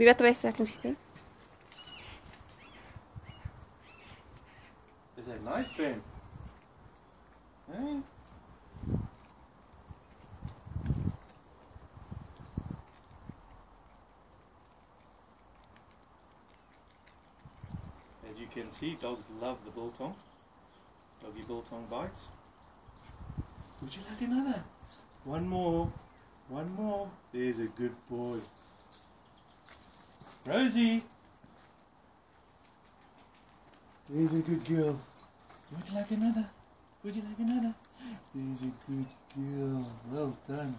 The way so I can see. Is that nice, Ben? Hey? As you can see, dogs love the biltong. Doggy biltong bites. Would you like another? One more. One more. There's a good boy. Rosie! There's a good girl. Would you like another? Would you like another? There's a good girl. Well done.